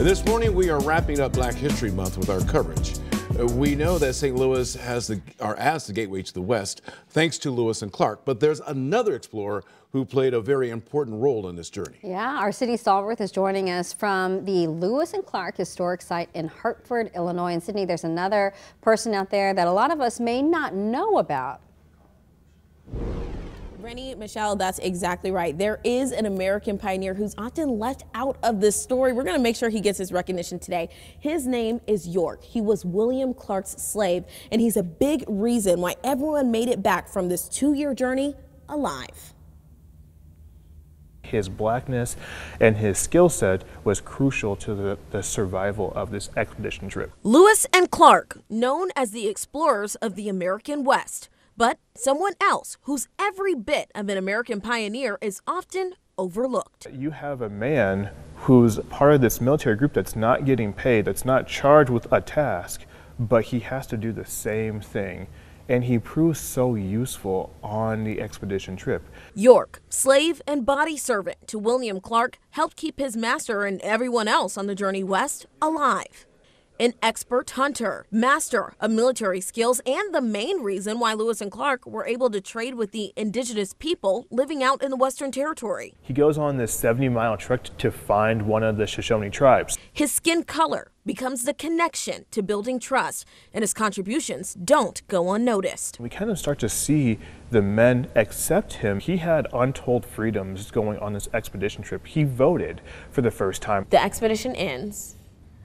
This morning, we are wrapping up Black History Month with our coverage. Uh, We know that St. Louis has the, or as the gateway to the West, thanks to Lewis and Clark. But there's another explorer who played a very important role in this journey. Yeah, our Sydney Stallworth is joining us from the Lewis and Clark Historic Site in Hartford, Illinois. And Sydney, there's another person out there that a lot of us may not know about. Rennie, Michelle, that's exactly right. There is an American pioneer who's often left out of this story. We're going to make sure he gets his recognition today. His name is York. He was William Clark's slave, and he's a big reason why everyone made it back from this two year journey alive. His blackness and his skill set was crucial to the, the survival of this expedition trip. Lewis and Clark, known as the explorers of the American West, but someone else who's every bit of an American pioneer is often overlooked. You have a man who's part of this military group that's not getting paid, that's not charged with a task, but he has to do the same thing. And he proves so useful on the expedition trip. York, slave and body servant to William Clark, helped keep his master and everyone else on the journey west alive. An expert hunter, master of military skills, and the main reason why Lewis and Clark were able to trade with the indigenous people living out in the Western Territory. He goes on this 70 mile trek to find one of the Shoshone tribes. His skin color becomes the connection to building trust, and his contributions don't go unnoticed. We kind of start to see the men accept him. He had untold freedoms going on this expedition trip. He voted for the first time. The expedition ends.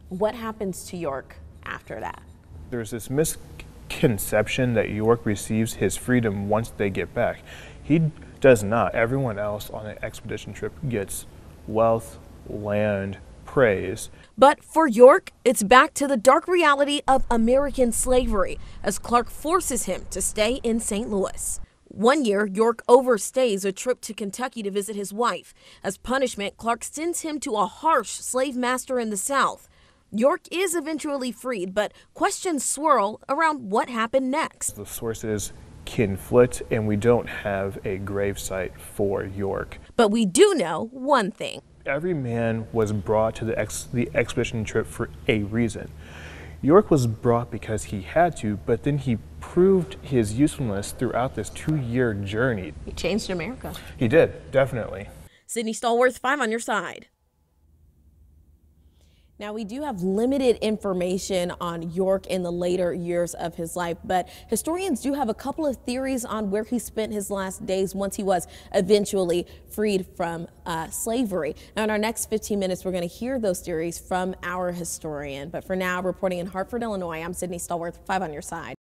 What happens to York after that? There's this misconception that York receives his freedom once they get back. He does not. Everyone else on an expedition trip gets wealth, land, praise. But for York, it's back to the dark reality of American slavery as Clark forces him to stay in St. Louis. One year, York overstays a trip to Kentucky to visit his wife. As punishment, Clark sends him to a harsh slave master in the South. York is eventually freed, but questions swirl around what happened next. The sources conflict, and we don't have a gravesite for York. But we do know one thing. Every man was brought to the, ex- the expedition trip for a reason. York was brought because he had to, but then he proved his usefulness throughout this two year journey. He changed America. He did, definitely. Sydney Stallworth, five on your side. Now, we do have limited information on York in the later years of his life, but historians do have a couple of theories on where he spent his last days once he was eventually freed from uh, slavery. Now, in our next 15 minutes, we're going to hear those theories from our historian. But for now, reporting in Hartford, Illinois, I'm Sydney Stallworth, five on your side.